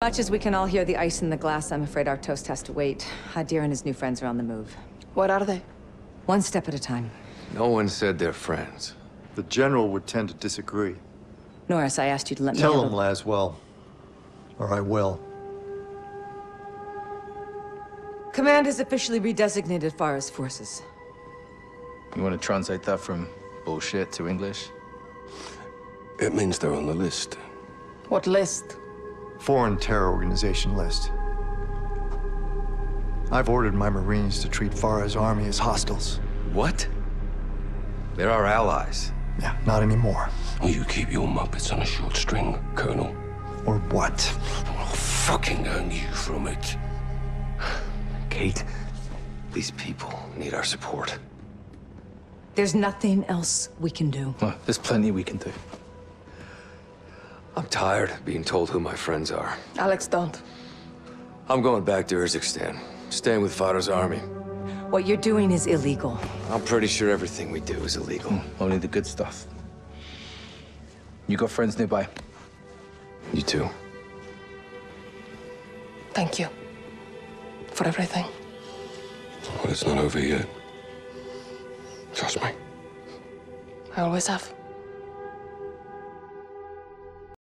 Much as we can all hear the ice in the glass, I'm afraid our toast has to wait. Hadir and his new friends are on the move. What are they? One step at a time. No one said they're friends. The general would tend to disagree. Norris, I asked you to let me Tell handle- him, Laswell. Or I will. Command has officially redesignated Farah's forces. You want to translate that from bullshit to English? It means they're on the list. What list? Foreign terror organization list. I've ordered my Marines to treat Farah's army as hostiles. What? They're our allies. Yeah, not anymore. You keep your muppets on a short string, Colonel. Or what? I'll fucking hang you from it. Kate, these people need our support. There's nothing else we can do. Well, there's plenty we can do. I'm tired of being told who my friends are. Alex, don't. I'm going back to Urzikstan, staying with Farah's army. What you're doing is illegal. I'm pretty sure everything we do is illegal. Hmm, only the good stuff. You got friends nearby? You too. Thank you. For everything. Well, it's not over yet. Trust me. I always have.